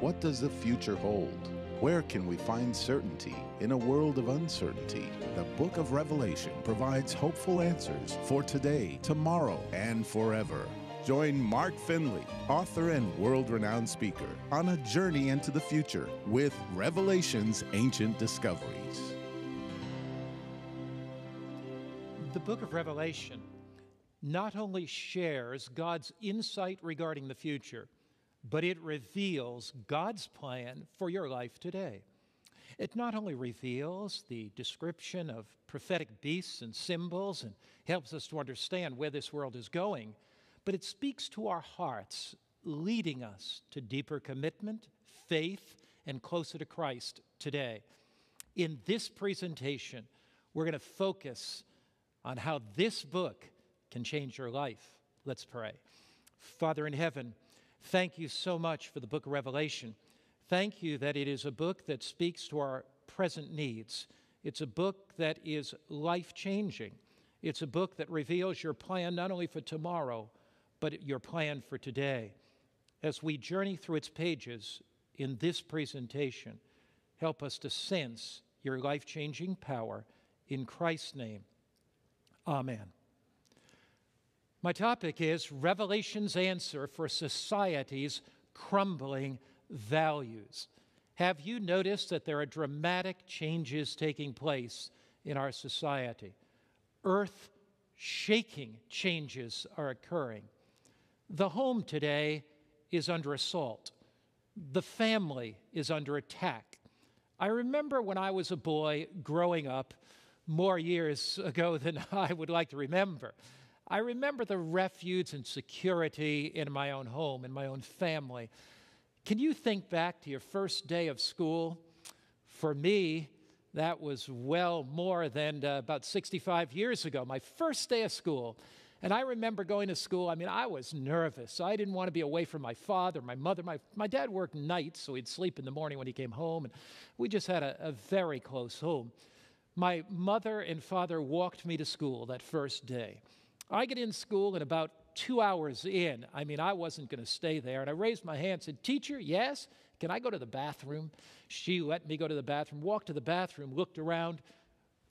What does the future hold? Where can we find certainty in a world of uncertainty? The book of Revelation provides hopeful answers for today, tomorrow, and forever. Join Mark Finley, author and world renowned speaker, on a journey into the future with Revelation's ancient discoveries. The book of Revelation not only shares God's insight regarding the future, but it reveals God's plan for your life today. It not only reveals the description of prophetic beasts and symbols and helps us to understand where this world is going, but it speaks to our hearts, leading us to deeper commitment, faith, and closer to Christ today. In this presentation, we're going to focus on how this book can change your life. Let's pray. Father in heaven, Thank you so much for the book of Revelation. Thank you that it is a book that speaks to our present needs. It's a book that is life changing. It's a book that reveals your plan not only for tomorrow, but your plan for today. As we journey through its pages in this presentation, help us to sense your life changing power. In Christ's name, Amen. My topic is Revelation's answer for society's crumbling values. Have you noticed that there are dramatic changes taking place in our society? Earth shaking changes are occurring. The home today is under assault. The family is under attack. I remember when I was a boy growing up, more years ago than I would like to remember. I remember the refuge and security in my own home, in my own family. Can you think back to your first day of school? For me, that was well more than uh, about 65 years ago, my first day of school. And I remember going to school. I mean, I was nervous. I didn't want to be away from my father, my mother. My, my dad worked nights, so he'd sleep in the morning when he came home. And we just had a, a very close home. My mother and father walked me to school that first day. I get in school and about two hours in, I mean, I wasn't going to stay there. And I raised my hand and said, Teacher, yes, can I go to the bathroom? She let me go to the bathroom, walked to the bathroom, looked around,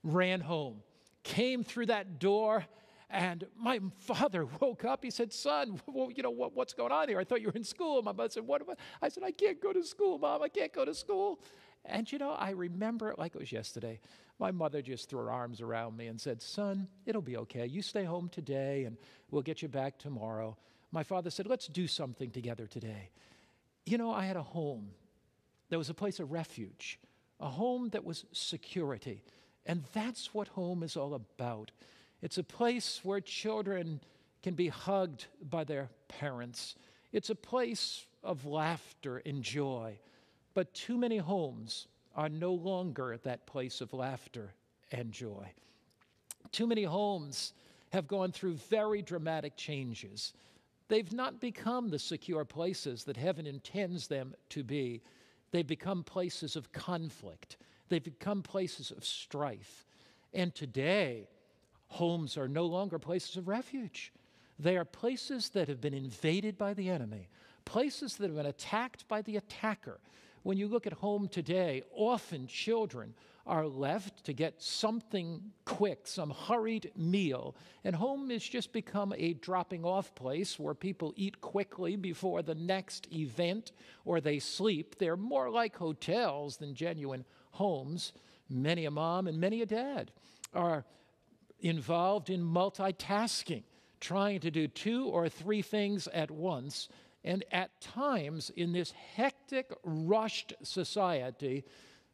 ran home, came through that door. And my father woke up. He said, Son, well, you know, what, what's going on here? I thought you were in school. My mother said, What? I? I said, I can't go to school, Mom. I can't go to school. And you know, I remember it like it was yesterday. My mother just threw her arms around me and said, Son, it'll be okay. You stay home today and we'll get you back tomorrow. My father said, Let's do something together today. You know, I had a home. There was a place of refuge, a home that was security. And that's what home is all about. It's a place where children can be hugged by their parents. It's a place of laughter and joy. But too many homes are no longer that place of laughter and joy. Too many homes have gone through very dramatic changes. They've not become the secure places that heaven intends them to be. They've become places of conflict. They've become places of strife. And today, homes are no longer places of refuge. They are places that have been invaded by the enemy, places that have been attacked by the attacker. When you look at home today, often children are left to get something quick, some hurried meal, and home has just become a dropping off place where people eat quickly before the next event or they sleep. They're more like hotels than genuine homes. Many a mom and many a dad are involved in multitasking, trying to do two or three things at once and at times, in this hectic, rushed society,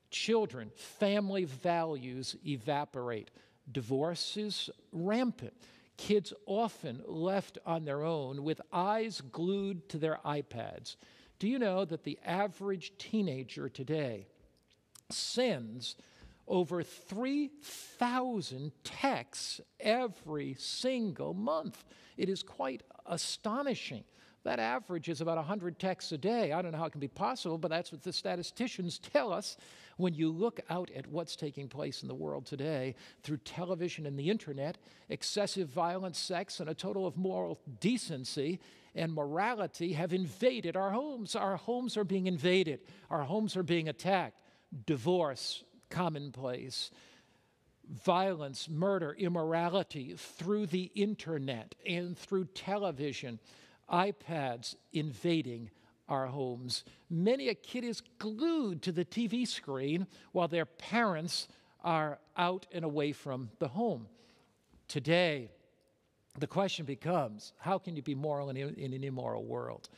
children, family values evaporate. Divorce is rampant. Kids often left on their own with eyes glued to their iPads. Do you know that the average teenager today sends over 3,000 texts every single month? It is quite astonishing. That average is about 100 texts a day. I don't know how it can be possible, but that's what the statisticians tell us when you look out at what's taking place in the world today through television and the internet, excessive violence, sex, and a total of moral decency. and morality have invaded our homes. Our homes are being invaded, our homes are being attacked. Divorce, commonplace. Violence, murder, immorality through the internet and through television, iPads invading our homes. Many a kid is glued to the TV screen while their parents are out and away from the home. Today, the question becomes how can you be moral in, in an immoral world?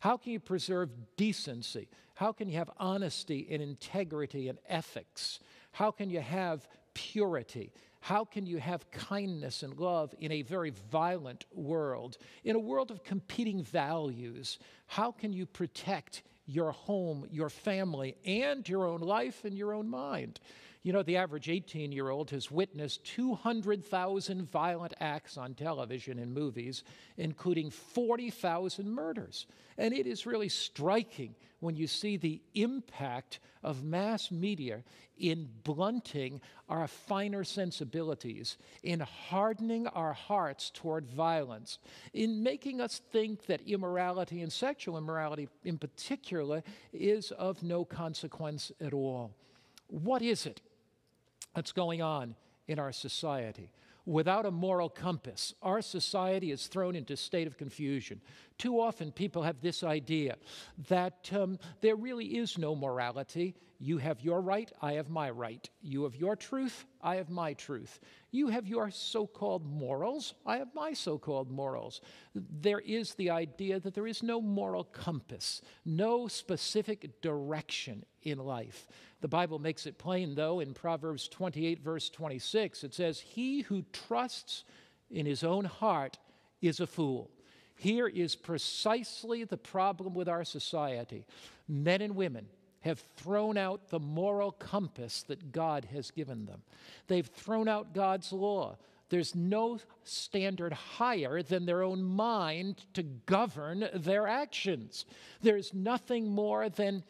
How can you preserve decency? How can you have honesty and integrity and ethics? How can you have purity? How can you have kindness and love in a very violent world? In a world of competing values, how can you protect your home, your family, and your own life and your own mind? You know, the average 18 year old has witnessed 200,000 violent acts on television and movies, including 40,000 murders. And it is really striking when you see the impact of mass media in blunting our finer sensibilities, in hardening our hearts toward violence, in making us think that immorality and sexual immorality in particular is of no consequence at all. What is it that's going on in our society. Without a moral compass, our society is thrown into a state of confusion. Too often, people have this idea that um, there really is no morality. You have your right, I have my right. You have your truth, I have my truth. You have your so called morals, I have my so called morals. There is the idea that there is no moral compass, no specific direction in life. The Bible makes it plain, though, in Proverbs 28, verse 26. It says, He who trusts in his own heart is a fool. Here is precisely the problem with our society. Men and women have thrown out the moral compass that God has given them, they've thrown out God's law. There's no standard higher than their own mind to govern their actions. There's nothing more than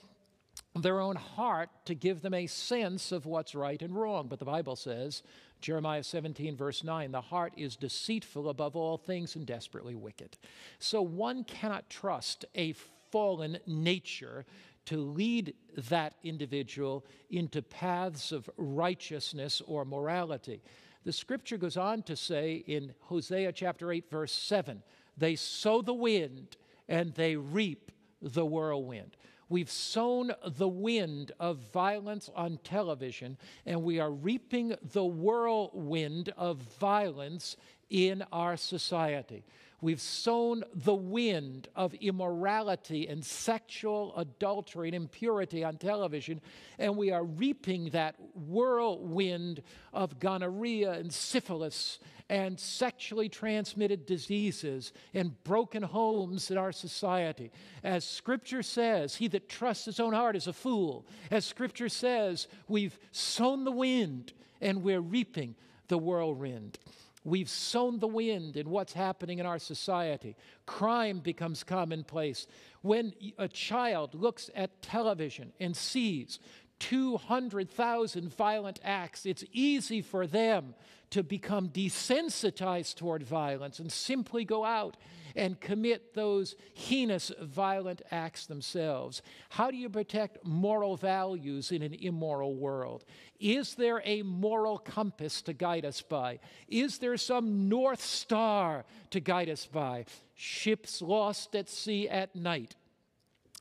their own heart to give them a sense of what's right and wrong. But the Bible says, Jeremiah 17, verse 9, the heart is deceitful above all things and desperately wicked. So one cannot trust a fallen nature to lead that individual into paths of righteousness or morality. The scripture goes on to say in Hosea chapter 8, verse 7, they sow the wind and they reap the whirlwind. We've sown the wind of violence on television, and we are reaping the whirlwind of violence in our society. We've sown the wind of immorality and sexual adultery and impurity on television, and we are reaping that whirlwind of gonorrhea and syphilis and sexually transmitted diseases and broken homes in our society. As Scripture says, he that trusts his own heart is a fool. As Scripture says, we've sown the wind and we're reaping the whirlwind. We've sown the wind in what's happening in our society. Crime becomes commonplace. When a child looks at television and sees 200,000 violent acts, it's easy for them to become desensitized toward violence and simply go out and commit those heinous violent acts themselves. How do you protect moral values in an immoral world? Is there a moral compass to guide us by? Is there some North Star to guide us by? Ships lost at sea at night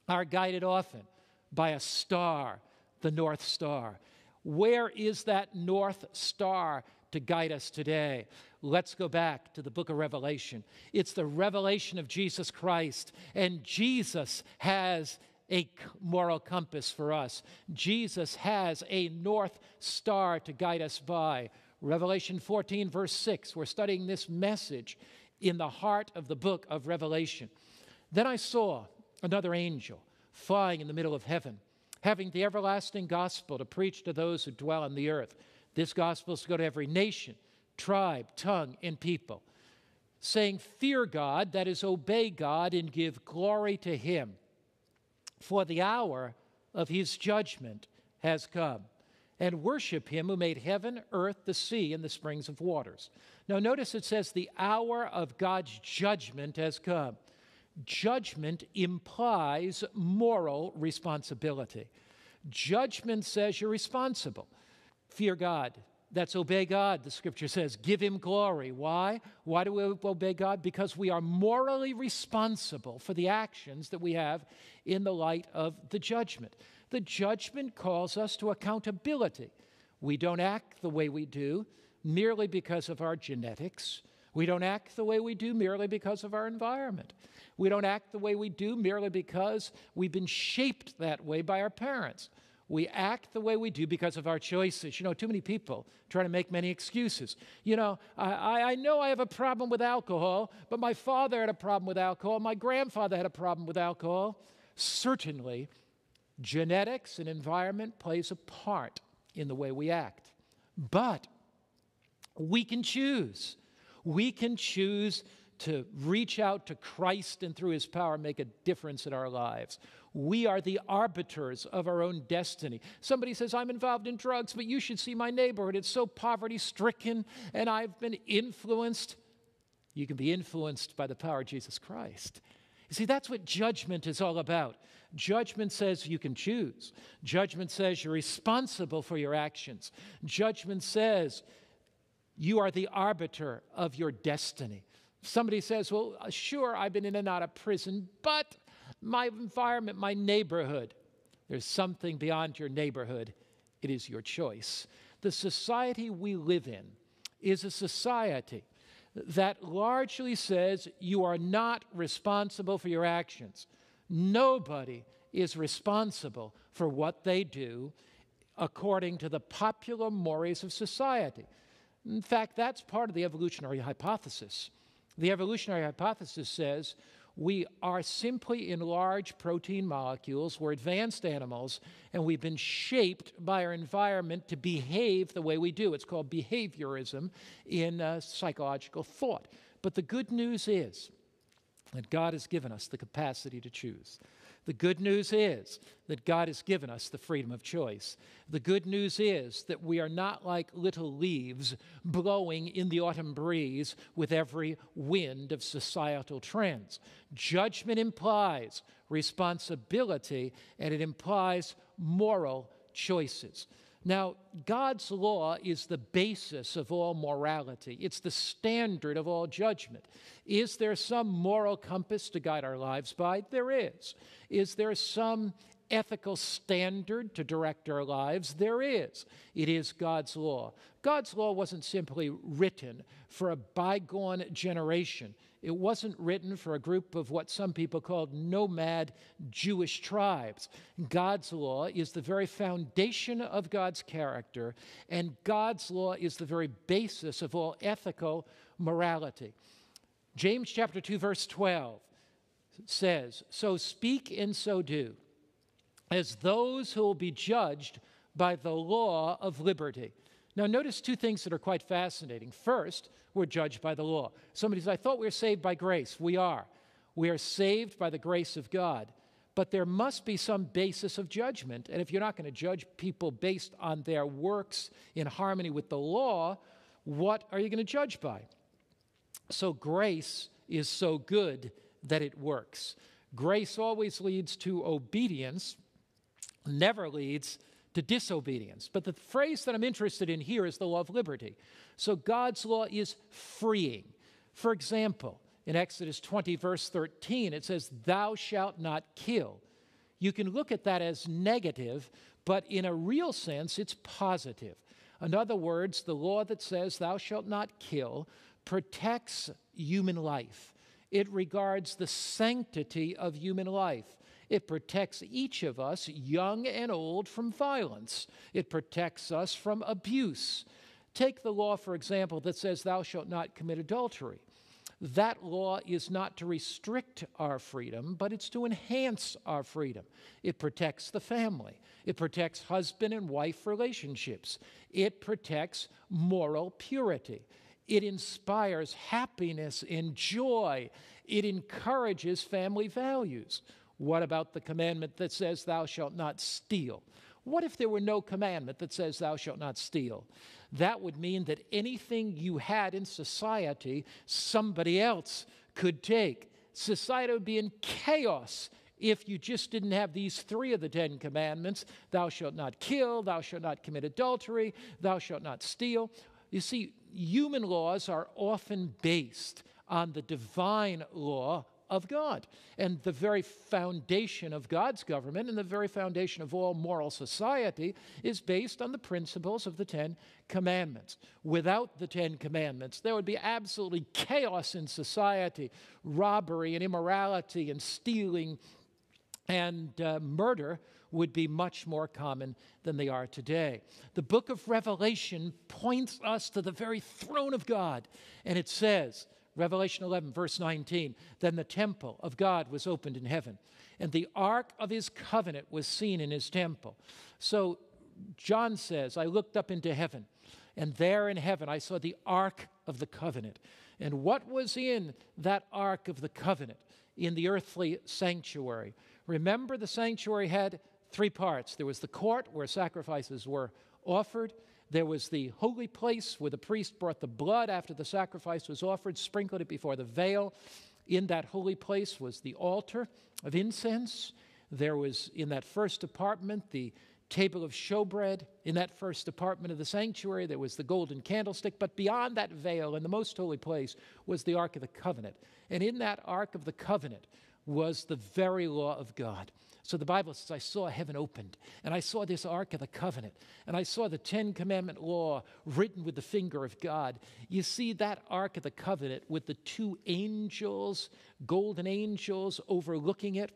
are guided often by a star the North Star. Where is that North Star to guide us today? Let's go back to the book of Revelation. It's the revelation of Jesus Christ, and Jesus has a moral compass for us. Jesus has a North Star to guide us by. Revelation 14, verse 6, we're studying this message in the heart of the book of Revelation. Then I saw another angel flying in the middle of heaven having the everlasting gospel to preach to those who dwell on the earth. This gospel is to go to every nation, tribe, tongue, and people, saying, Fear God, that is, obey God, and give glory to Him. For the hour of His judgment has come, and worship Him who made heaven, earth, the sea, and the springs of waters. Now, notice it says, The hour of God's judgment has come. Judgment implies moral responsibility. Judgment says you're responsible. Fear God. That's obey God, the scripture says. Give him glory. Why? Why do we obey God? Because we are morally responsible for the actions that we have in the light of the judgment. The judgment calls us to accountability. We don't act the way we do merely because of our genetics. We don't act the way we do merely because of our environment. We don't act the way we do merely because we've been shaped that way by our parents. We act the way we do because of our choices. You know, too many people try to make many excuses. You know, I, I know I have a problem with alcohol, but my father had a problem with alcohol, my grandfather had a problem with alcohol. Certainly, genetics and environment plays a part in the way we act. But we can choose. We can choose to reach out to Christ and through his power make a difference in our lives. We are the arbiters of our own destiny. Somebody says, I'm involved in drugs, but you should see my neighborhood. It's so poverty stricken, and I've been influenced. You can be influenced by the power of Jesus Christ. You see, that's what judgment is all about. Judgment says you can choose, judgment says you're responsible for your actions, judgment says you are the arbiter of your destiny. Somebody says, Well, uh, sure, I've been in and out of prison, but my environment, my neighborhood. There's something beyond your neighborhood. It is your choice. The society we live in is a society that largely says you are not responsible for your actions. Nobody is responsible for what they do according to the popular mores of society. In fact, that's part of the evolutionary hypothesis. The evolutionary hypothesis says we are simply in large protein molecules. We're advanced animals, and we've been shaped by our environment to behave the way we do. It's called behaviorism in uh, psychological thought. But the good news is that God has given us the capacity to choose. The good news is that God has given us the freedom of choice. The good news is that we are not like little leaves blowing in the autumn breeze with every wind of societal trends. Judgment implies responsibility and it implies moral choices. Now, God's law is the basis of all morality, it's the standard of all judgment. Is there some moral compass to guide our lives by? There is. Is there some ethical standard to direct our lives? There is. It is God's law. God's law wasn't simply written for a bygone generation. It wasn't written for a group of what some people called nomad Jewish tribes. God's law is the very foundation of God's character, and God's law is the very basis of all ethical morality. James chapter 2 verse 12 says, "So speak and so do, as those who will be judged by the law of liberty." Now, notice two things that are quite fascinating. First, we're judged by the law. Somebody says, I thought we were saved by grace. We are. We are saved by the grace of God. But there must be some basis of judgment. And if you're not going to judge people based on their works in harmony with the law, what are you going to judge by? So, grace is so good that it works. Grace always leads to obedience, never leads to disobedience. But the phrase that I'm interested in here is the law of liberty. So God's law is freeing. For example, in Exodus 20, verse 13, it says, Thou shalt not kill. You can look at that as negative, but in a real sense, it's positive. In other words, the law that says, Thou shalt not kill, protects human life. It regards the sanctity of human life. It protects each of us, young and old, from violence. It protects us from abuse. Take the law, for example, that says, Thou shalt not commit adultery. That law is not to restrict our freedom, but it's to enhance our freedom. It protects the family, it protects husband and wife relationships, it protects moral purity, it inspires happiness and joy, it encourages family values. What about the commandment that says, Thou shalt not steal? What if there were no commandment that says, Thou shalt not steal? That would mean that anything you had in society, somebody else could take. society would be in chaos if you just didn't have these three of the Ten Commandments Thou shalt not kill, thou shalt not commit adultery, thou shalt not steal. You see, human laws are often based on the divine law of God. And the very foundation of God's government and the very foundation of all moral society is based on the principles of the Ten Commandments. Without the Ten Commandments, there would be absolutely chaos in society robbery and immorality and stealing and uh, murder would be much more common than they are today. The book of Revelation points us to the very throne of God, and it says, Revelation 11, verse 19, then the temple of God was opened in heaven, and the ark of his covenant was seen in his temple. So John says, I looked up into heaven, and there in heaven I saw the ark of the covenant. And what was in that ark of the covenant in the earthly sanctuary? Remember, the sanctuary had three parts there was the court where sacrifices were offered, there was the holy place where the priest brought the blood after the sacrifice was offered, sprinkled it before the veil. In that holy place was the altar of incense. There was in that first apartment the table of showbread. In that first apartment of the sanctuary, there was the golden candlestick. But beyond that veil, in the most holy place, was the Ark of the Covenant. And in that Ark of the Covenant was the very law of God. So the Bible says, I saw heaven opened, and I saw this Ark of the Covenant, and I saw the Ten Commandment law written with the finger of God. You see that Ark of the Covenant with the two angels, golden angels overlooking it,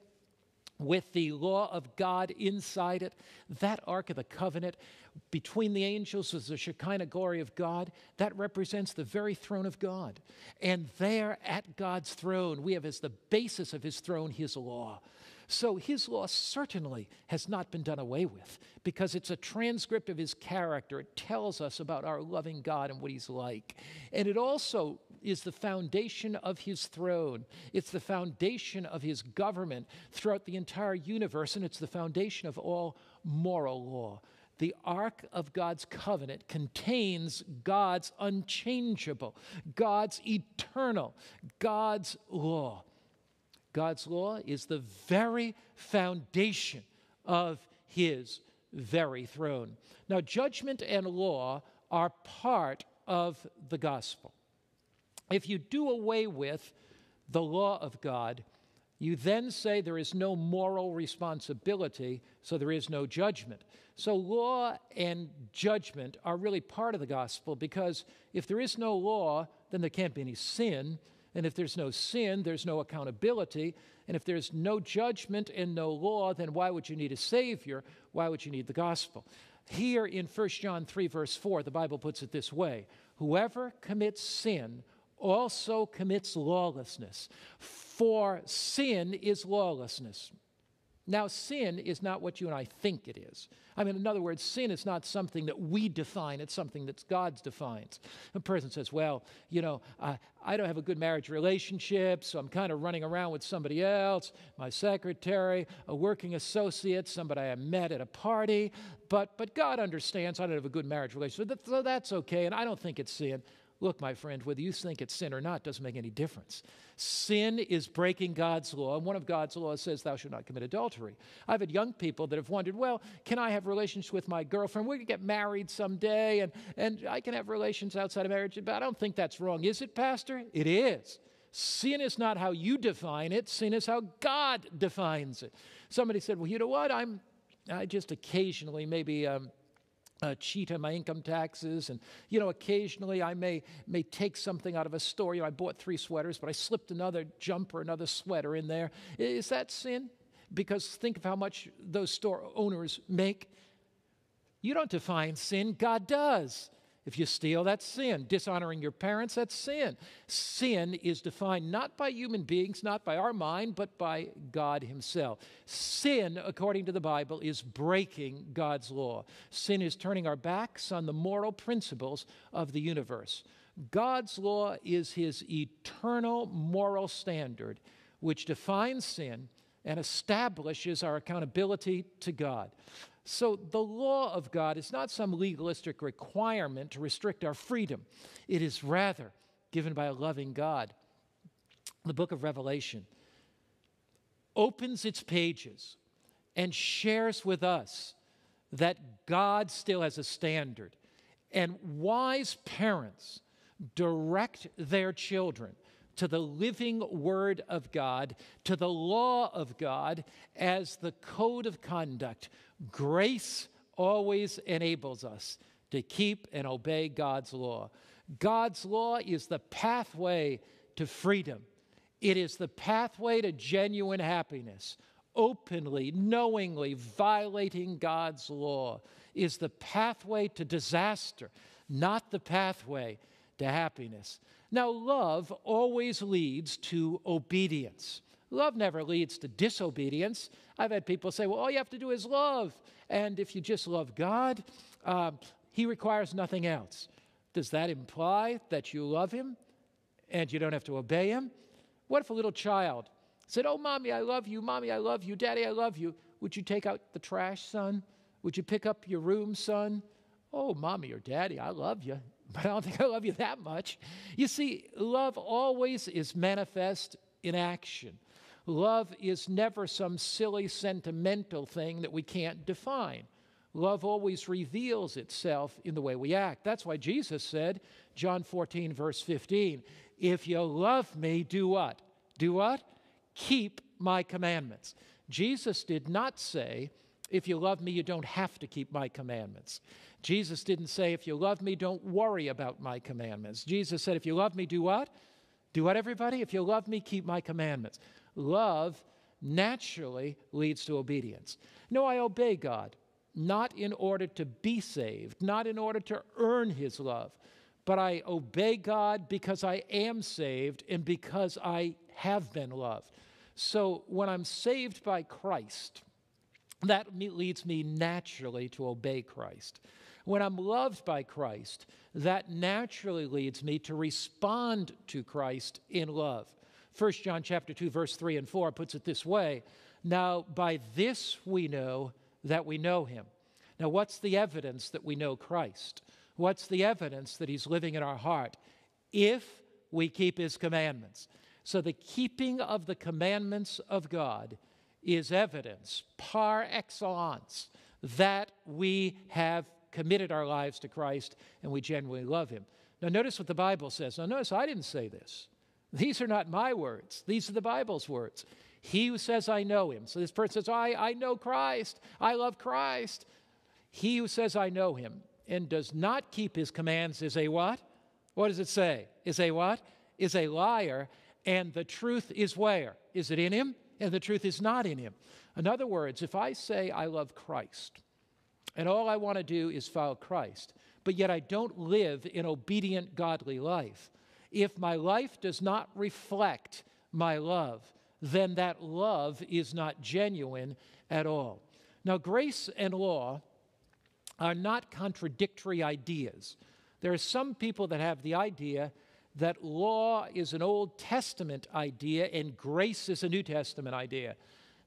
with the law of God inside it. That Ark of the Covenant between the angels was the Shekinah glory of God. That represents the very throne of God. And there at God's throne, we have as the basis of his throne his law. So his law certainly has not been done away with because it's a transcript of his character. It tells us about our loving God and what he's like. And it also is the foundation of his throne. It's the foundation of his government throughout the entire universe, and it's the foundation of all moral law. The Ark of God's covenant contains God's unchangeable, God's eternal, God's law. God's law is the very foundation of his very throne. Now, judgment and law are part of the gospel. If you do away with the law of God, you then say there is no moral responsibility, so there is no judgment. So, law and judgment are really part of the gospel because if there is no law, then there can't be any sin. And if there's no sin, there's no accountability. And if there's no judgment and no law, then why would you need a Savior? Why would you need the gospel? Here in 1 John 3, verse 4, the Bible puts it this way Whoever commits sin also commits lawlessness, for sin is lawlessness. Now, sin is not what you and I think it is. I mean, in other words, sin is not something that we define, it's something that God defines. A person says, Well, you know, I, I don't have a good marriage relationship, so I'm kind of running around with somebody else, my secretary, a working associate, somebody I met at a party, but, but God understands I don't have a good marriage relationship, so that's okay, and I don't think it's sin. Look, my friend, whether you think it's sin or not doesn't make any difference. Sin is breaking God's law, and one of God's laws says, Thou shalt not commit adultery. I've had young people that have wondered, Well, can I have relations with my girlfriend? We're going to get married someday, and, and I can have relations outside of marriage, but I don't think that's wrong. Is it, Pastor? It is. Sin is not how you define it, sin is how God defines it. Somebody said, Well, you know what? I'm I just occasionally maybe um, uh, cheat on my income taxes. And you know occasionally i may may take something out of a store. You know i bought three sweaters but i slipped another jumper another sweater in there. Is that sin? Because think of how much those store owners make. You don't define sin. God does if you steal, that's sin. Dishonoring your parents, that's sin. Sin is defined not by human beings, not by our mind, but by God Himself. Sin, according to the Bible, is breaking God's law. Sin is turning our backs on the moral principles of the universe. God's law is His eternal moral standard, which defines sin and establishes our accountability to God. So, the law of God is not some legalistic requirement to restrict our freedom, it is rather given by a loving God. the book of Revelation opens its pages and shares with us that God still has a standard. And wise parents direct their children to the living Word of God, to the law of God as the code of conduct. Grace always enables us to keep and obey God's law. God's law is the pathway to freedom, it is the pathway to genuine happiness. Openly, knowingly violating God's law is the pathway to disaster, not the pathway to happiness. Now, love always leads to obedience. Love never leads to disobedience. I've had people say, well, all you have to do is love. And if you just love God, uh, He requires nothing else. Does that imply that you love Him and you don't have to obey Him? What if a little child said, Oh, mommy, I love you. Mommy, I love you. Daddy, I love you. Would you take out the trash, son? Would you pick up your room, son? Oh, mommy or daddy, I love you, but I don't think I love you that much. You see, love always is manifest in action. Love is never some silly sentimental thing that we can't define. Love always reveals itself in the way we act. That's why Jesus said, John 14, verse 15, if you love me, do what? Do what? Keep my commandments. Jesus did not say, if you love me, you don't have to keep my commandments. Jesus didn't say, if you love me, don't worry about my commandments. Jesus said, if you love me, do what? Do what, everybody? If you love me, keep my commandments. Love naturally leads to obedience. No, I obey God, not in order to be saved, not in order to earn his love, but I obey God because I am saved and because I have been loved. So when I'm saved by Christ, that leads me naturally to obey Christ. When I'm loved by Christ, that naturally leads me to respond to Christ in love. 1 John chapter 2 verse 3 and 4 puts it this way, now by this we know that we know him. Now what's the evidence that we know Christ? What's the evidence that He's living in our heart? If we keep His commandments. So the keeping of the commandments of God is evidence par excellence that we have committed our lives to Christ and we genuinely love Him. Now, notice what the Bible says. Now, notice I didn't say this. These are not my words, these are the Bible's words. He who says, I know him. So this person says, I, I know Christ. I love Christ. He who says, I know him and does not keep his commands is a what? What does it say? Is a what? Is a liar, and the truth is where? Is it in him? And the truth is not in him. In other words, if I say I love Christ, and all I want to do is follow Christ, but yet I don't live an obedient, godly life, if my life does not reflect my love, then that love is not genuine at all. Now, grace and law are not contradictory ideas. There are some people that have the idea that law is an Old Testament idea and grace is a New Testament idea.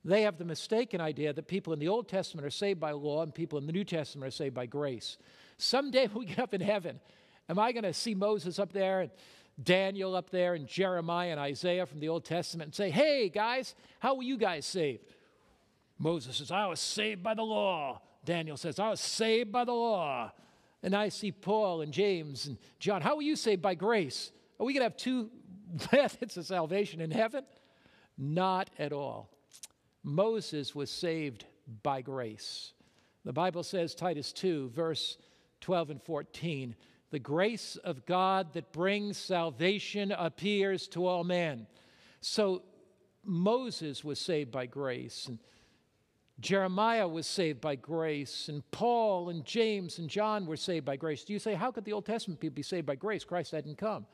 They have the mistaken idea that people in the Old Testament are saved by law and people in the New Testament are saved by grace. Someday when we get up in heaven, am I going to see Moses up there and Daniel up there and Jeremiah and Isaiah from the Old Testament and say, hey, guys, how were you guys saved? Moses says, I was saved by the law. Daniel says, I was saved by the law. And I see Paul and James and John. How were you saved by grace? Are we going to have two methods of salvation in heaven? Not at all. Moses was saved by grace. The Bible says, Titus 2, verse 12 and 14, the grace of God that brings salvation appears to all men. So Moses was saved by grace. And Jeremiah was saved by grace, and Paul and James and John were saved by grace. Do you say, how could the Old Testament people be saved by grace? Christ hadn't come.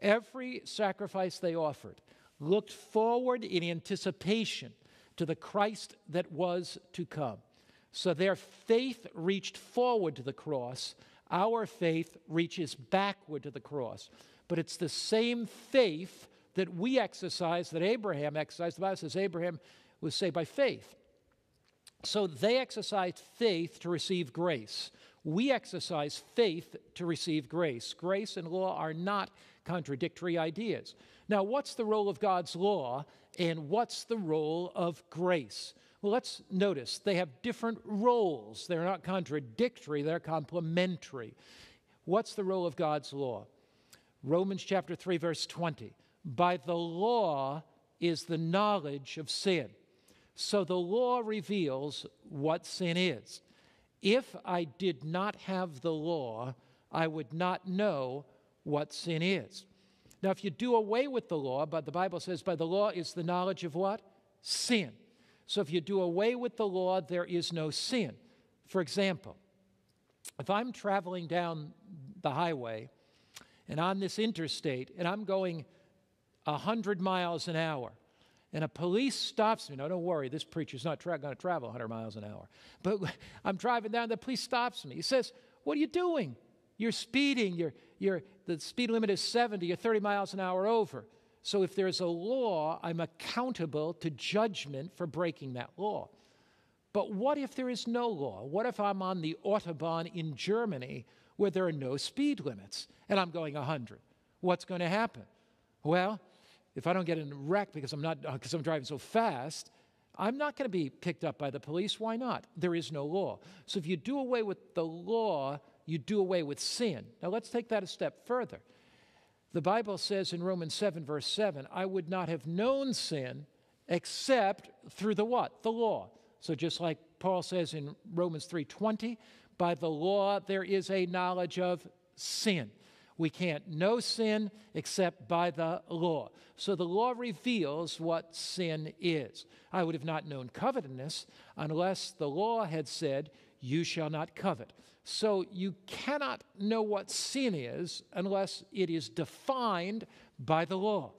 Every sacrifice they offered looked forward in anticipation to the Christ that was to come. So their faith reached forward to the cross. Our faith reaches backward to the cross. But it's the same faith that we exercise that Abraham exercised. The Bible says Abraham was saved by faith. So they exercised faith to receive grace. We exercise faith to receive grace. Grace and law are not contradictory ideas. Now, what's the role of God's law and what's the role of grace? Well, let's notice they have different roles. They're not contradictory, they're complementary. What's the role of God's law? Romans chapter 3, verse 20. By the law is the knowledge of sin. So the law reveals what sin is. If I did not have the law, I would not know what sin is. Now, if you do away with the law, but the Bible says by the law is the knowledge of what? Sin. So if you do away with the law, there is no sin. For example, if I'm traveling down the highway and on this interstate and I'm going 100 miles an hour, and a police stops me. Now, don't worry, this preacher's not tra- going to travel 100 miles an hour. But I'm driving down, the police stops me. He says, What are you doing? You're speeding. You're, you're, the speed limit is 70. You're 30 miles an hour over. So if there's a law, I'm accountable to judgment for breaking that law. But what if there is no law? What if I'm on the Autobahn in Germany where there are no speed limits and I'm going 100? What's going to happen? Well, if I don't get in a wreck because I'm not uh, because I'm driving so fast, I'm not going to be picked up by the police. Why not? There is no law. So if you do away with the law, you do away with sin. Now let's take that a step further. The Bible says in Romans 7, verse 7, I would not have known sin except through the what? The law. So just like Paul says in Romans 3:20, by the law there is a knowledge of sin. We can't know sin except by the law. So the law reveals what sin is. I would have not known covetousness unless the law had said, You shall not covet. So you cannot know what sin is unless it is defined by the law.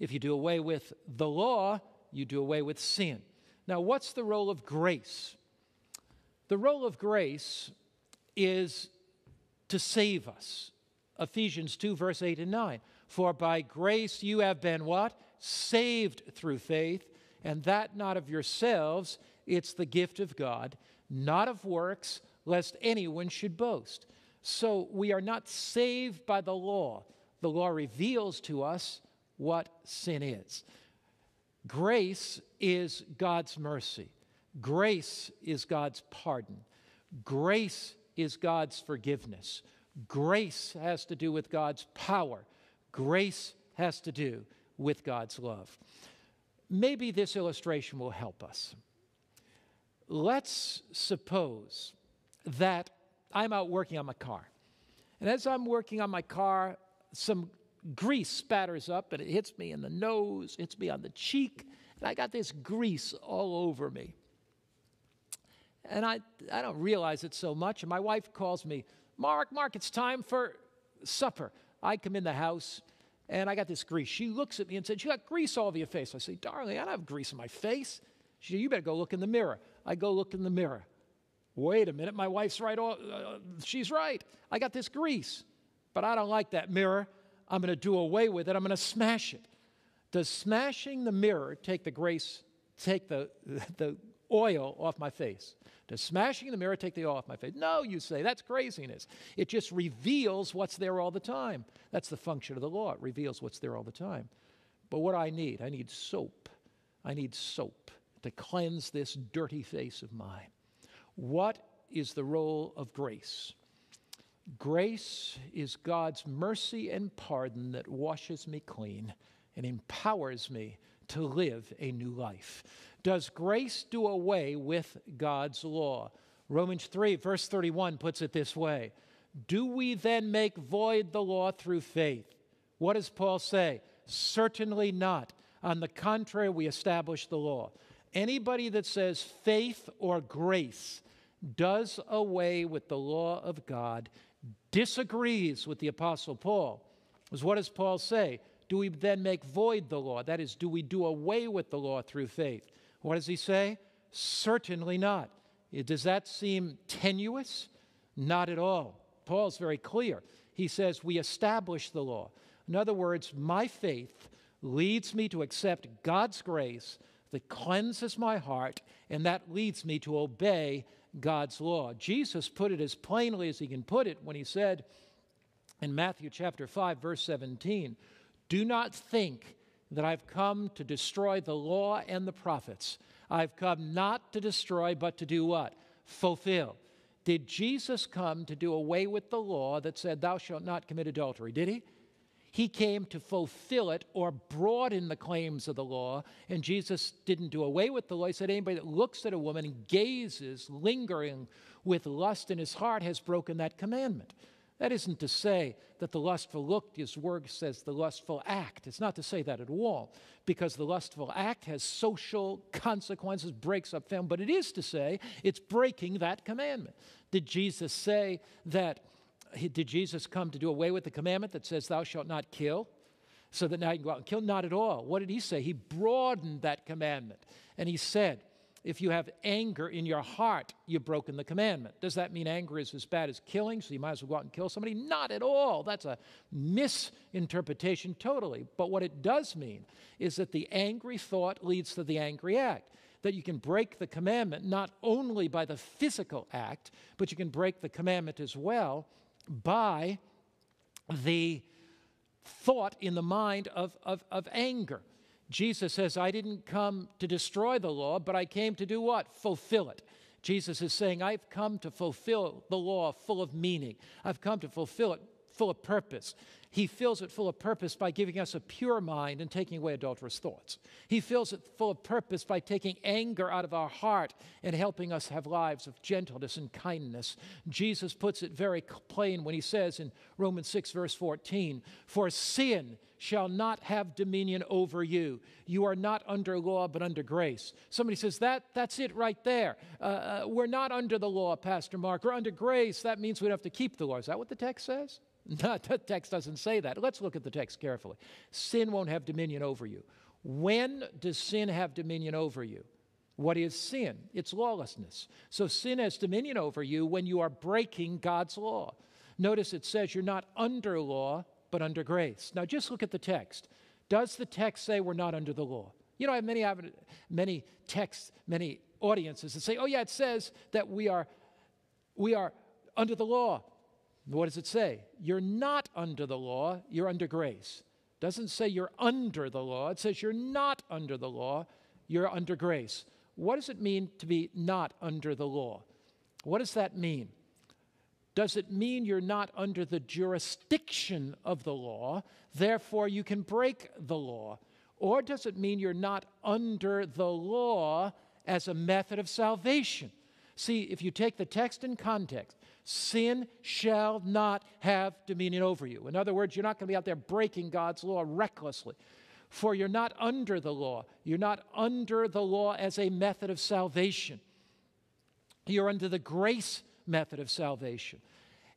If you do away with the law, you do away with sin. Now, what's the role of grace? The role of grace is to save us. Ephesians 2, verse 8 and 9. For by grace you have been what? Saved through faith, and that not of yourselves, it's the gift of God, not of works, lest anyone should boast. So we are not saved by the law. The law reveals to us what sin is. Grace is God's mercy. Grace is God's pardon. Grace is God's forgiveness. Grace has to do with God's power. Grace has to do with God's love. Maybe this illustration will help us. Let's suppose that I'm out working on my car. And as I'm working on my car, some grease spatters up and it hits me in the nose, hits me on the cheek, and I got this grease all over me. And I, I don't realize it so much. And my wife calls me, Mark, Mark, it's time for supper. I come in the house and I got this grease. She looks at me and said, You got grease all over your face. I say, Darling, I don't have grease in my face. She said, You better go look in the mirror. I go look in the mirror. Wait a minute, my wife's right. Uh, she's right. I got this grease, but I don't like that mirror. I'm going to do away with it. I'm going to smash it. Does smashing the mirror take the grace, take the, the oil off my face? Does smashing the mirror take the oil off my face? No, you say. That's craziness. It just reveals what's there all the time. That's the function of the law. It reveals what's there all the time. But what I need, I need soap. I need soap to cleanse this dirty face of mine. What is the role of grace? Grace is God's mercy and pardon that washes me clean and empowers me to live a new life. Does grace do away with God's law? Romans 3, verse 31 puts it this way Do we then make void the law through faith? What does Paul say? Certainly not. On the contrary, we establish the law. Anybody that says faith or grace does away with the law of God, disagrees with the Apostle Paul. Because what does Paul say? Do we then make void the law? That is, do we do away with the law through faith? What does he say? Certainly not. Does that seem tenuous? Not at all. Paul's very clear. He says, We establish the law. In other words, my faith leads me to accept God's grace that cleanses my heart, and that leads me to obey God's law. Jesus put it as plainly as he can put it when he said in Matthew chapter 5, verse 17, Do not think that I've come to destroy the law and the prophets. I've come not to destroy, but to do what? Fulfill. Did Jesus come to do away with the law that said, Thou shalt not commit adultery? Did he? He came to fulfill it or broaden the claims of the law. And Jesus didn't do away with the law. He said, Anybody that looks at a woman and gazes, lingering with lust in his heart, has broken that commandment. That isn't to say that the lustful look, his word says the lustful act. It's not to say that at all, because the lustful act has social consequences, breaks up family, but it is to say it's breaking that commandment. Did Jesus say that? Did Jesus come to do away with the commandment that says, Thou shalt not kill? So that now you can go out and kill? Not at all. What did he say? He broadened that commandment. And he said, if you have anger in your heart, you've broken the commandment. Does that mean anger is as bad as killing, so you might as well go out and kill somebody? Not at all. That's a misinterpretation totally. But what it does mean is that the angry thought leads to the angry act. That you can break the commandment not only by the physical act, but you can break the commandment as well by the thought in the mind of, of, of anger. Jesus says, I didn't come to destroy the law, but I came to do what? Fulfill it. Jesus is saying, I've come to fulfill the law full of meaning. I've come to fulfill it full of purpose. He fills it full of purpose by giving us a pure mind and taking away adulterous thoughts. He fills it full of purpose by taking anger out of our heart and helping us have lives of gentleness and kindness. Jesus puts it very plain when he says in Romans 6, verse 14, For sin shall not have dominion over you. You are not under law, but under grace. Somebody says, that, That's it right there. Uh, uh, we're not under the law, Pastor Mark. We're under grace. That means we don't have to keep the law. Is that what the text says? The text doesn't say that. Let's look at the text carefully. Sin won't have dominion over you. When does sin have dominion over you? What is sin? It's lawlessness. So sin has dominion over you when you are breaking God's law. Notice it says you're not under law, but under grace. Now just look at the text. Does the text say we're not under the law? You know, I have many, many texts, many audiences that say, oh, yeah, it says that we are, we are under the law. What does it say? You're not under the law, you're under grace. Doesn't say you're under the law, it says you're not under the law, you're under grace. What does it mean to be not under the law? What does that mean? Does it mean you're not under the jurisdiction of the law, therefore you can break the law? Or does it mean you're not under the law as a method of salvation? See, if you take the text in context, sin shall not have dominion over you. In other words, you're not going to be out there breaking God's law recklessly. For you're not under the law. You're not under the law as a method of salvation. You're under the grace method of salvation.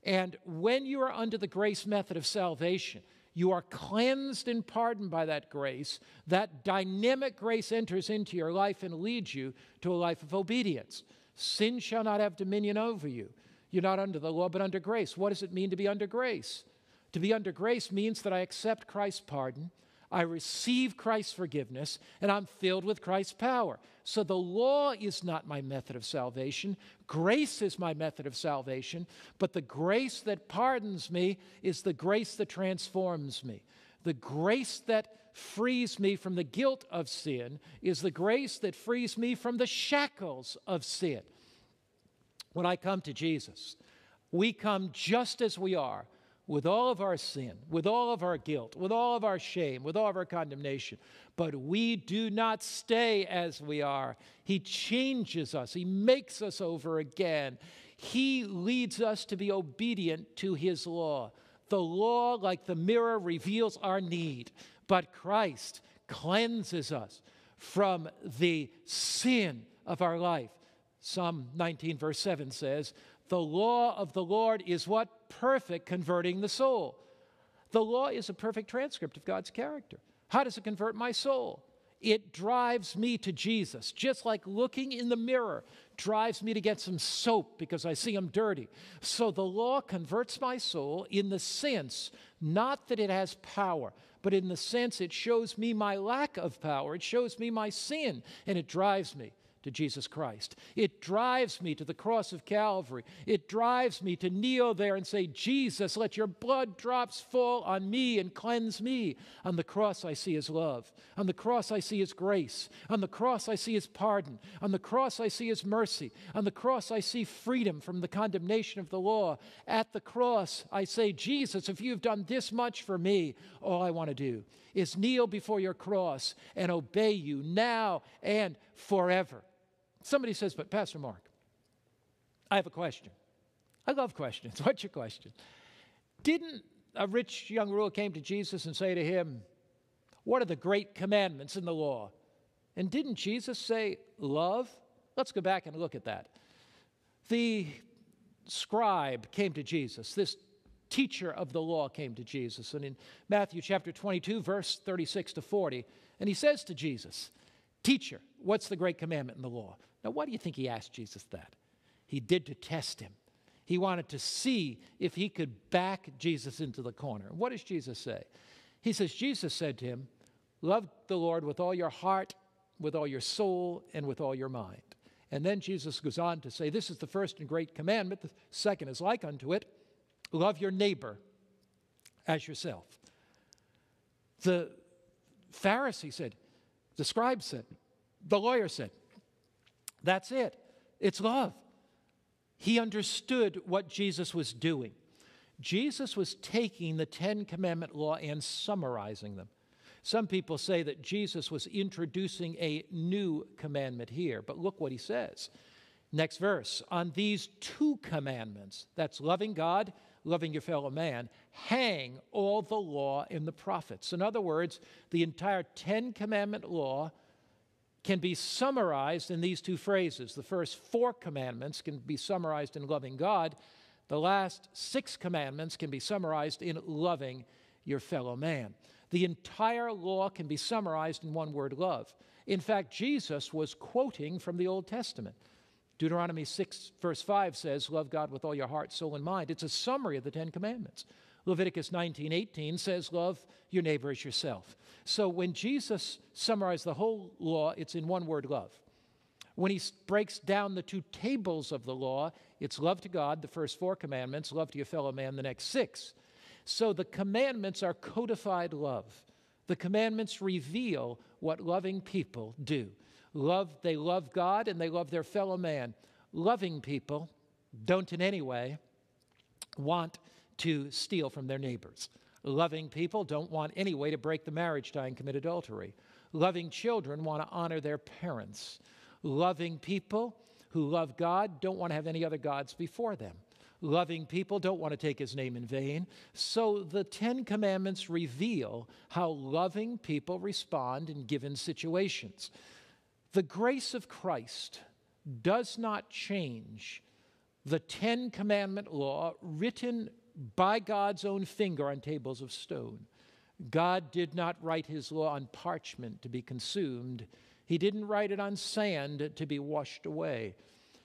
And when you are under the grace method of salvation, you are cleansed and pardoned by that grace. That dynamic grace enters into your life and leads you to a life of obedience. Sin shall not have dominion over you. You're not under the law, but under grace. What does it mean to be under grace? To be under grace means that I accept Christ's pardon, I receive Christ's forgiveness, and I'm filled with Christ's power. So the law is not my method of salvation. Grace is my method of salvation, but the grace that pardons me is the grace that transforms me. The grace that frees me from the guilt of sin is the grace that frees me from the shackles of sin when I come to Jesus. We come just as we are, with all of our sin, with all of our guilt, with all of our shame, with all of our condemnation. But we do not stay as we are. He changes us, He makes us over again. He leads us to be obedient to His law. The law, like the mirror, reveals our need, but Christ cleanses us from the sin of our life Psalm 19, verse 7 says, The law of the Lord is what? Perfect, converting the soul. The law is a perfect transcript of God's character. How does it convert my soul? It drives me to Jesus, just like looking in the mirror drives me to get some soap because I see I'm dirty. So the law converts my soul in the sense, not that it has power, but in the sense it shows me my lack of power. It shows me my sin, and it drives me to Jesus Christ. It drives me to the cross of Calvary. It drives me to kneel there and say, Jesus, let your blood drops fall on me and cleanse me. On the cross, I see his love. On the cross, I see his grace. On the cross, I see his pardon. On the cross, I see his mercy. On the cross, I see freedom from the condemnation of the law. At the cross, I say, Jesus, if you've done this much for me, all I want to do is kneel before your cross and obey you now and forever. Somebody says, But Pastor Mark, I have a question. I love questions. What's your question? Didn't a rich young ruler came to Jesus and say to him, What are the great commandments in the law? And didn't Jesus say, Love? Let's go back and look at that. The scribe came to Jesus, this teacher of the law came to Jesus. And in Matthew chapter 22, verse 36 to 40, and he says to Jesus, Teacher, what's the great commandment in the law? Now, why do you think he asked Jesus that? He did to test him. He wanted to see if he could back Jesus into the corner. What does Jesus say? He says, Jesus said to him, Love the Lord with all your heart, with all your soul, and with all your mind. And then Jesus goes on to say, This is the first and great commandment. The second is like unto it love your neighbor as yourself. The Pharisee said, the scribe said, the lawyer said, that's it. It's love. He understood what Jesus was doing. Jesus was taking the Ten Commandment law and summarizing them. Some people say that Jesus was introducing a new commandment here, but look what he says. Next verse On these two commandments, that's loving God, loving your fellow man, hang all the law in the prophets. In other words, the entire Ten Commandment law can be summarized in these two phrases. The first four commandments can be summarized in loving God, the last six commandments can be summarized in loving your fellow man. The entire law can be summarized in one word love. In fact, Jesus was quoting from the Old Testament. Deuteronomy 6, verse 5 says, Love God with all your heart, soul, and mind. It's a summary of the Ten Commandments. Leviticus 19, 18 says, Love your neighbor as yourself. So when Jesus summarized the whole law, it's in one word love. When he breaks down the two tables of the law, it's love to God, the first four commandments, love to your fellow man, the next six. So the commandments are codified love. The commandments reveal what loving people do. Love, they love God and they love their fellow man. Loving people don't in any way want to steal from their neighbors. Loving people don't want any way to break the marriage tie and commit adultery. Loving children want to honor their parents. Loving people who love God don't want to have any other gods before them. Loving people don't want to take his name in vain. So the Ten Commandments reveal how loving people respond in given situations. The grace of Christ does not change the Ten Commandment law written by God's own finger on tables of stone. God did not write his law on parchment to be consumed. He didn't write it on sand to be washed away.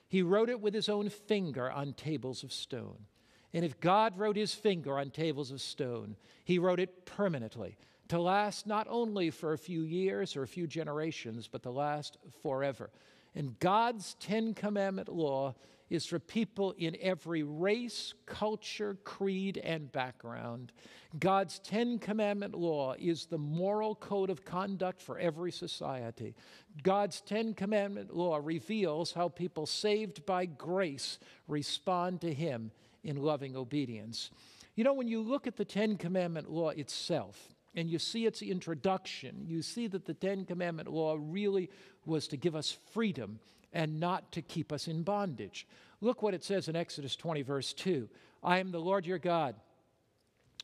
He wrote it with his own finger on tables of stone. And if God wrote his finger on tables of stone, he wrote it permanently to last not only for a few years or a few generations, but to last forever. And God's Ten Commandment law is for people in every race, culture, creed, and background. God's Ten Commandment law is the moral code of conduct for every society. God's Ten Commandment law reveals how people saved by grace respond to Him in loving obedience. You know, when you look at the Ten Commandment law itself, and you see its introduction, you see that the Ten Commandment law really was to give us freedom and not to keep us in bondage. Look what it says in Exodus 20, verse 2 I am the Lord your God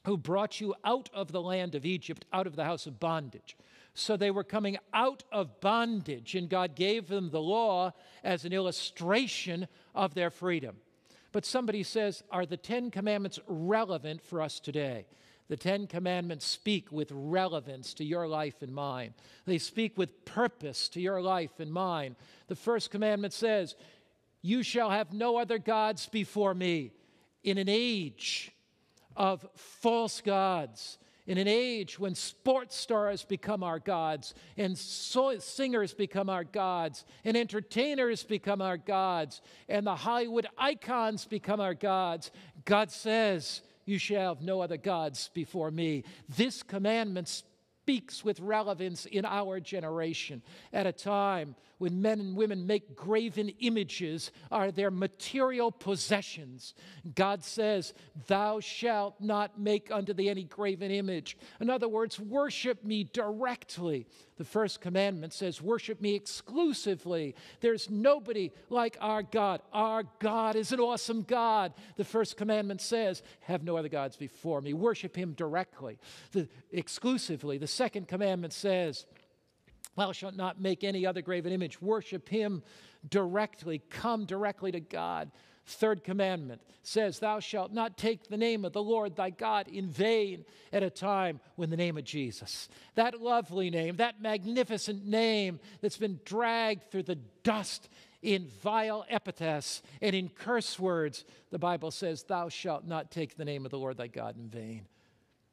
who brought you out of the land of Egypt, out of the house of bondage. So they were coming out of bondage, and God gave them the law as an illustration of their freedom. But somebody says, Are the Ten Commandments relevant for us today? The Ten Commandments speak with relevance to your life and mine. They speak with purpose to your life and mine. The first commandment says, You shall have no other gods before me. In an age of false gods, in an age when sports stars become our gods, and so- singers become our gods, and entertainers become our gods, and the Hollywood icons become our gods, God says, You shall have no other gods before me. This commandment speaks with relevance in our generation at a time when men and women make graven images are their material possessions. God says, Thou shalt not make unto thee any graven image. In other words, worship me directly. The first commandment says, Worship me exclusively. There's nobody like our God. Our God is an awesome God. The first commandment says, Have no other gods before me. Worship him directly, the, exclusively. The second commandment says, Thou shalt not make any other graven image. Worship him directly. Come directly to God. Third commandment says, Thou shalt not take the name of the Lord thy God in vain at a time when the name of Jesus, that lovely name, that magnificent name that's been dragged through the dust in vile epithets and in curse words, the Bible says, Thou shalt not take the name of the Lord thy God in vain.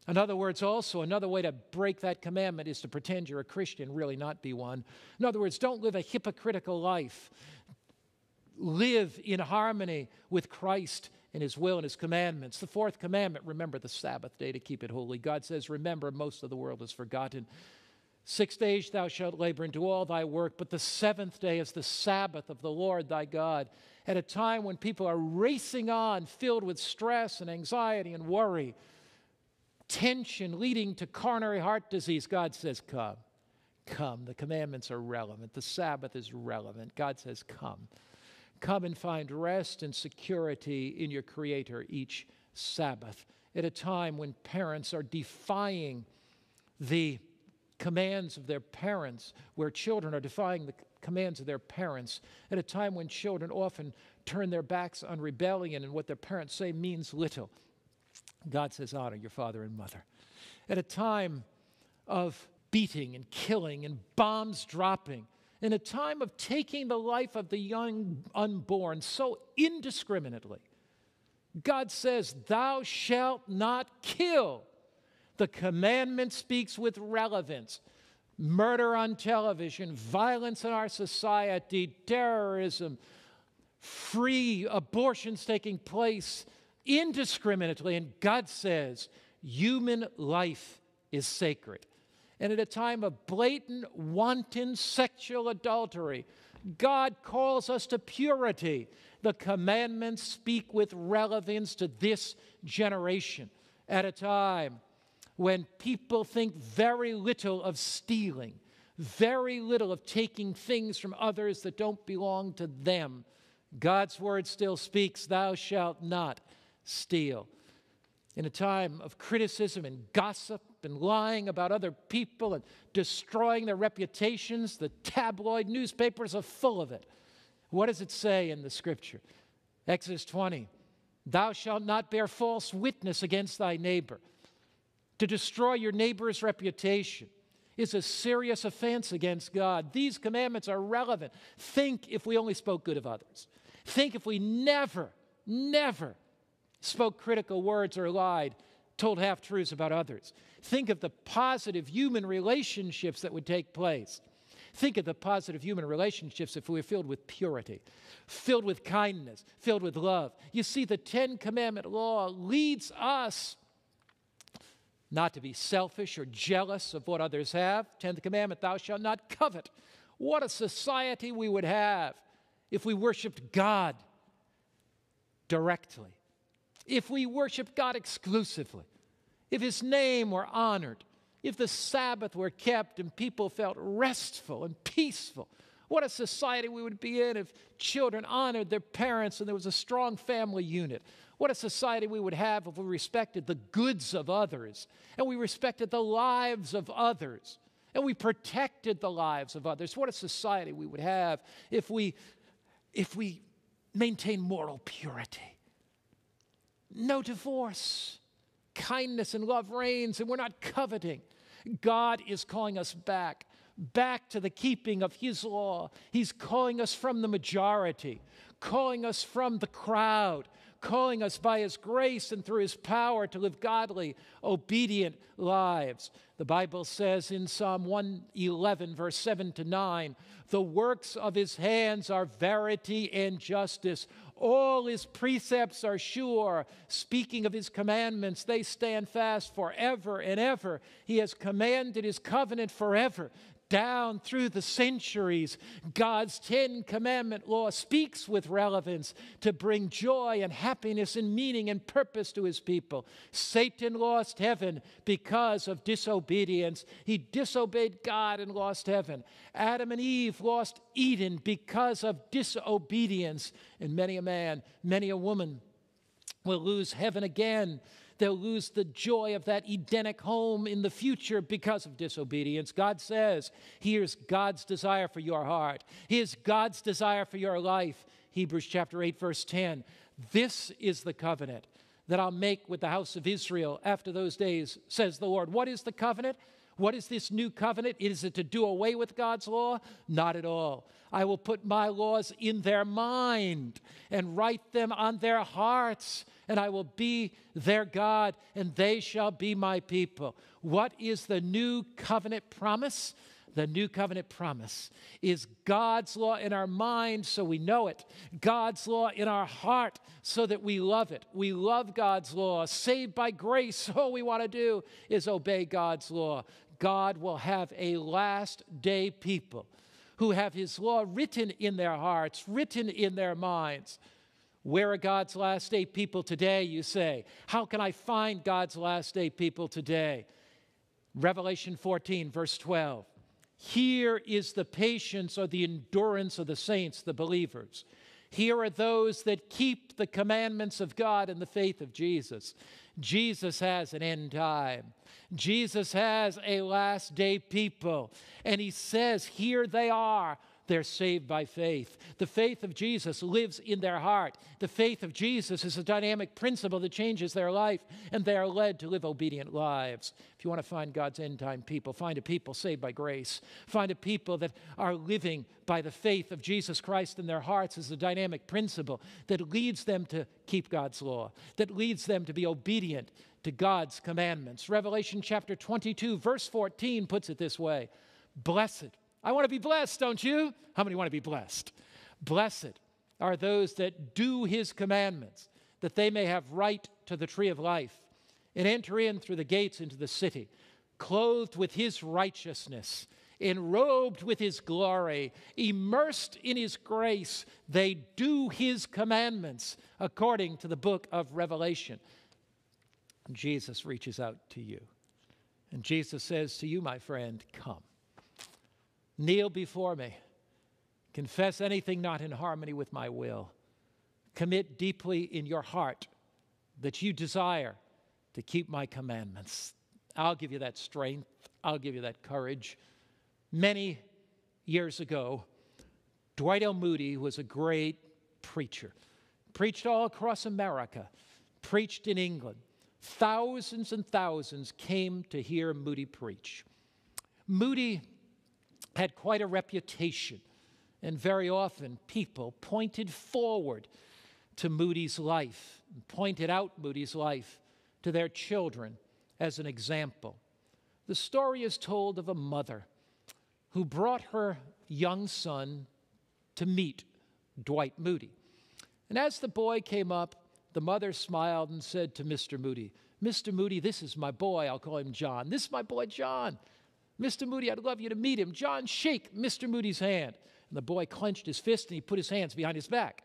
In other words, also, another way to break that commandment is to pretend you're a Christian, really not be one. In other words, don't live a hypocritical life. Live in harmony with Christ and His will and His commandments. The fourth commandment remember the Sabbath day to keep it holy. God says, Remember, most of the world is forgotten. Six days thou shalt labor and do all thy work, but the seventh day is the Sabbath of the Lord thy God. At a time when people are racing on, filled with stress and anxiety and worry, tension leading to coronary heart disease, God says, Come, come. The commandments are relevant. The Sabbath is relevant. God says, Come. Come and find rest and security in your Creator each Sabbath. At a time when parents are defying the commands of their parents, where children are defying the commands of their parents, at a time when children often turn their backs on rebellion and what their parents say means little. God says, honor your father and mother. At a time of beating and killing and bombs dropping, in a time of taking the life of the young unborn so indiscriminately, God says, Thou shalt not kill. The commandment speaks with relevance. Murder on television, violence in our society, terrorism, free abortions taking place indiscriminately. And God says, human life is sacred. And at a time of blatant, wanton sexual adultery, God calls us to purity. The commandments speak with relevance to this generation at a time when people think very little of stealing, very little of taking things from others that don't belong to them. God's word still speaks, Thou shalt not steal. In a time of criticism and gossip and lying about other people and destroying their reputations, the tabloid newspapers are full of it. What does it say in the scripture? Exodus 20 Thou shalt not bear false witness against thy neighbor. To destroy your neighbor's reputation is a serious offense against God. These commandments are relevant. Think if we only spoke good of others. Think if we never, never spoke critical words or lied, told half truths about others. Think of the positive human relationships that would take place. Think of the positive human relationships if we were filled with purity, filled with kindness, filled with love. You see, the Ten Commandment law leads us not to be selfish or jealous of what others have. Tenth Commandment, thou shalt not covet. What a society we would have if we worshiped God directly if we worship God exclusively, if His name were honored, if the Sabbath were kept and people felt restful and peaceful, what a society we would be in if children honored their parents and there was a strong family unit. What a society we would have if we respected the goods of others and we respected the lives of others and we protected the lives of others. What a society we would have if we if we maintain moral purity no divorce. Kindness and love reigns, and we're not coveting. God is calling us back, back to the keeping of His law. He's calling us from the majority, calling us from the crowd, calling us by His grace and through His power to live godly, obedient lives. The Bible says in Psalm 111, verse 7 to 9, the works of His hands are verity and justice. All his precepts are sure. Speaking of his commandments, they stand fast forever and ever. He has commanded his covenant forever down through the centuries, God's Ten Commandment law speaks with relevance to bring joy and happiness and meaning and purpose to his people. Satan lost heaven because of disobedience. He disobeyed God and lost heaven. Adam and Eve lost Eden because of disobedience. And many a man, many a woman will lose heaven again They'll lose the joy of that Edenic home in the future because of disobedience. God says, Here's God's desire for your heart, Here's God's desire for your life. Hebrews chapter 8, verse 10. This is the covenant that I'll make with the house of Israel after those days, says the Lord. What is the covenant? What is this new covenant? Is it to do away with God's law? Not at all. I will put my laws in their mind and write them on their hearts, and I will be their God, and they shall be my people. What is the new covenant promise? The new covenant promise is God's law in our mind so we know it, God's law in our heart so that we love it. We love God's law. Saved by grace, all we want to do is obey God's law. God will have a last day people who have His law written in their hearts, written in their minds. Where are God's last day people today, you say? How can I find God's last day people today? Revelation 14, verse 12. Here is the patience or the endurance of the saints, the believers. Here are those that keep the commandments of God and the faith of Jesus. Jesus has an end time. Jesus has a last day people. And he says, Here they are. They're saved by faith. The faith of Jesus lives in their heart. The faith of Jesus is a dynamic principle that changes their life, and they are led to live obedient lives. If you want to find God's end time people, find a people saved by grace. Find a people that are living by the faith of Jesus Christ in their hearts as a dynamic principle that leads them to keep God's law, that leads them to be obedient to God's commandments. Revelation chapter 22, verse 14 puts it this way Blessed I want to be blessed, don't you? How many want to be blessed? Blessed are those that do his commandments, that they may have right to the tree of life and enter in through the gates into the city, clothed with his righteousness, enrobed with his glory, immersed in his grace. They do his commandments according to the book of Revelation. Jesus reaches out to you. And Jesus says to you, my friend, come. Kneel before me. Confess anything not in harmony with my will. Commit deeply in your heart that you desire to keep my commandments. I'll give you that strength. I'll give you that courage. Many years ago, Dwight L. Moody was a great preacher, preached all across America, preached in England. Thousands and thousands came to hear Moody preach. Moody had quite a reputation, and very often people pointed forward to Moody's life, pointed out Moody's life to their children as an example. The story is told of a mother who brought her young son to meet Dwight Moody. And as the boy came up, the mother smiled and said to Mr. Moody, Mr. Moody, this is my boy. I'll call him John. This is my boy, John. Mr. Moody, I'd love you to meet him. John, shake Mr. Moody's hand. And the boy clenched his fist and he put his hands behind his back.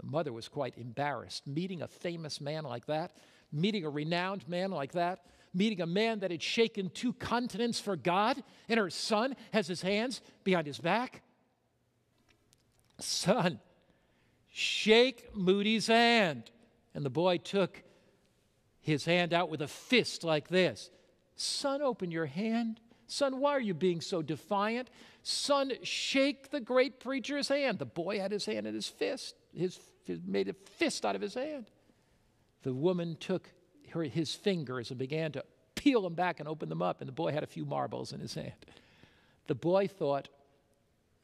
The mother was quite embarrassed. Meeting a famous man like that, meeting a renowned man like that, meeting a man that had shaken two continents for God, and her son has his hands behind his back. Son, shake Moody's hand. And the boy took his hand out with a fist like this. Son, open your hand. Son, why are you being so defiant? Son, shake the great preacher's hand. The boy had his hand in his fist, his, made a fist out of his hand. The woman took her, his fingers and began to peel them back and open them up, and the boy had a few marbles in his hand. The boy thought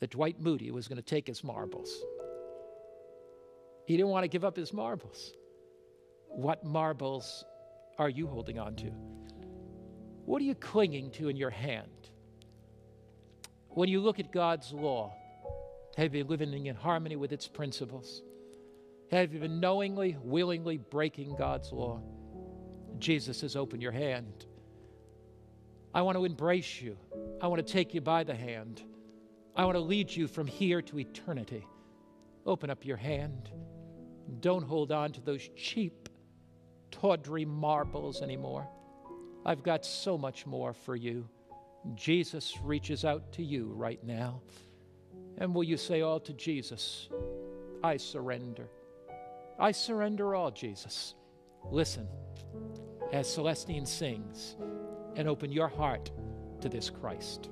that Dwight Moody was going to take his marbles. He didn't want to give up his marbles. What marbles are you holding on to? What are you clinging to in your hand? When you look at God's law, have you been living in harmony with its principles? Have you been knowingly, willingly breaking God's law? Jesus says, Open your hand. I want to embrace you. I want to take you by the hand. I want to lead you from here to eternity. Open up your hand. Don't hold on to those cheap, tawdry marbles anymore. I've got so much more for you. Jesus reaches out to you right now. And will you say all to Jesus? I surrender. I surrender all, Jesus. Listen as Celestine sings and open your heart to this Christ.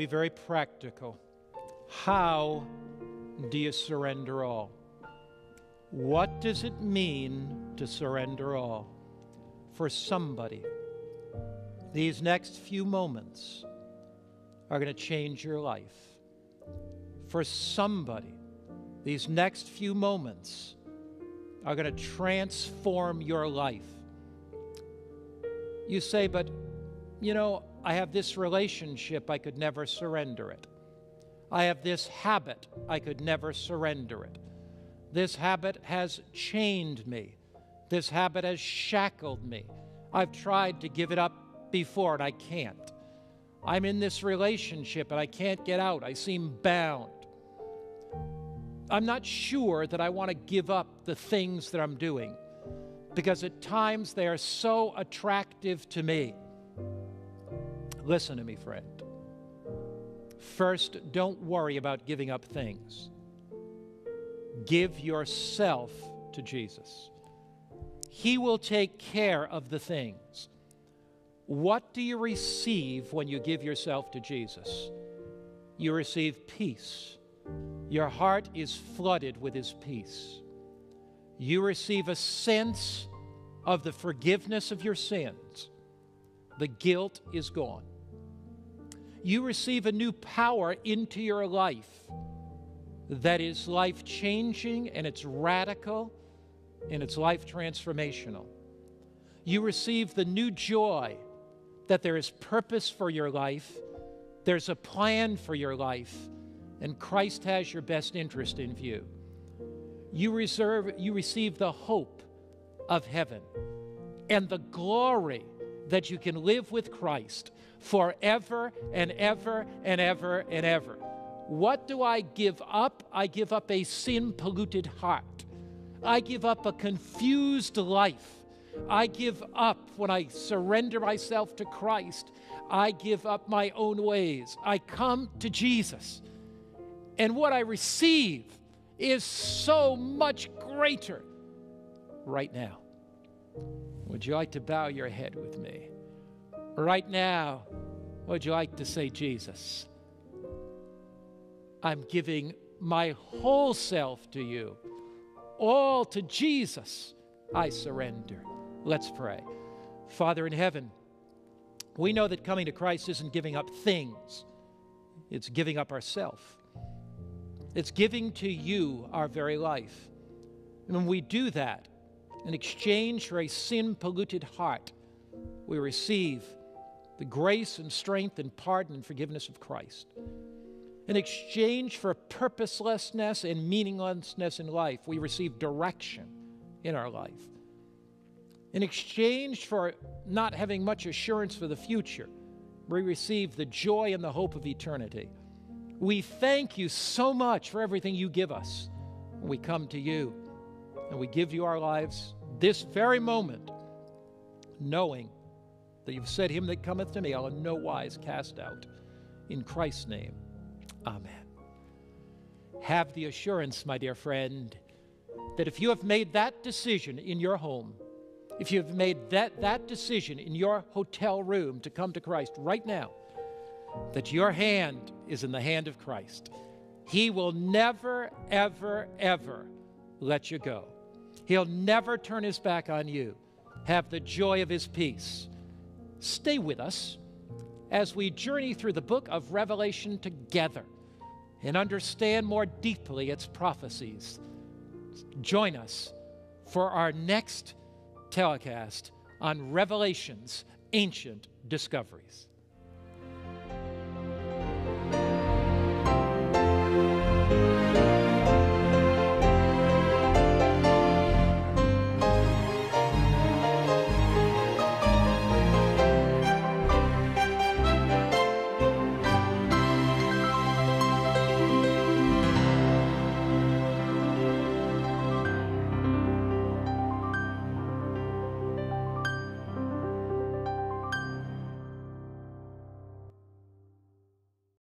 Be very practical. How do you surrender all? What does it mean to surrender all? For somebody, these next few moments are going to change your life. For somebody, these next few moments are going to transform your life. You say, but you know, I have this relationship, I could never surrender it. I have this habit, I could never surrender it. This habit has chained me. This habit has shackled me. I've tried to give it up before and I can't. I'm in this relationship and I can't get out. I seem bound. I'm not sure that I want to give up the things that I'm doing because at times they are so attractive to me. Listen to me, friend. First, don't worry about giving up things. Give yourself to Jesus. He will take care of the things. What do you receive when you give yourself to Jesus? You receive peace. Your heart is flooded with His peace. You receive a sense of the forgiveness of your sins. The guilt is gone. You receive a new power into your life that is life changing and it's radical and it's life transformational. You receive the new joy that there is purpose for your life, there's a plan for your life, and Christ has your best interest in view. You, reserve, you receive the hope of heaven and the glory that you can live with Christ forever and ever and ever and ever. What do I give up? I give up a sin polluted heart. I give up a confused life. I give up when I surrender myself to Christ. I give up my own ways. I come to Jesus. And what I receive is so much greater right now. Would you like to bow your head with me? Right now, would you like to say, Jesus, I'm giving my whole self to you, all to Jesus, I surrender. Let's pray. Father in heaven, we know that coming to Christ isn't giving up things, it's giving up ourself. It's giving to you our very life. And when we do that, in exchange for a sin polluted heart, we receive the grace and strength and pardon and forgiveness of Christ. In exchange for purposelessness and meaninglessness in life, we receive direction in our life. In exchange for not having much assurance for the future, we receive the joy and the hope of eternity. We thank you so much for everything you give us. When we come to you and we give you our lives this very moment, knowing that you've said, Him that cometh to me, I'll in no wise cast out. In Christ's name, Amen. Have the assurance, my dear friend, that if you have made that decision in your home, if you've made that, that decision in your hotel room to come to Christ right now, that your hand is in the hand of Christ. He will never, ever, ever let you go. He'll never turn his back on you. Have the joy of his peace. Stay with us as we journey through the book of Revelation together and understand more deeply its prophecies. Join us for our next telecast on Revelation's ancient discoveries.